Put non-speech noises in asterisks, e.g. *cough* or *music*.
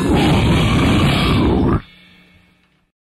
Yeah. *laughs*